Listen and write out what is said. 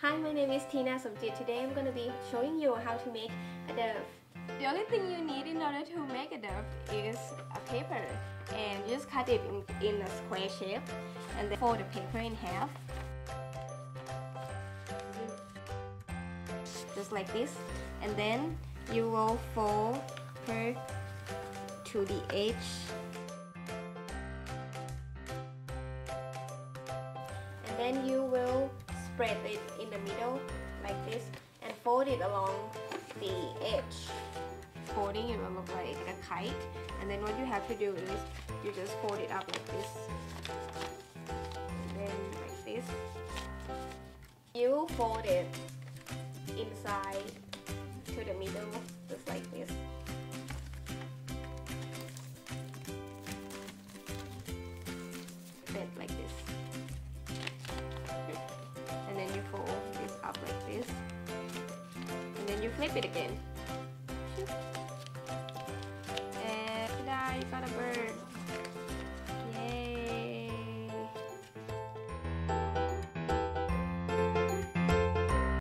Hi, my name is Tina Somjit. Today I'm going to be showing you how to make a dove. The only thing you need in order to make a dove is a paper and you just cut it in, in a square shape and then fold the paper in half. Just like this and then you will fold her to the edge and then you will spread it in the middle like this and fold it along the edge. Folding it will look like a kite and then what you have to do is you just fold it up like this and then like this. You fold it inside to the middle just like this. Flip it again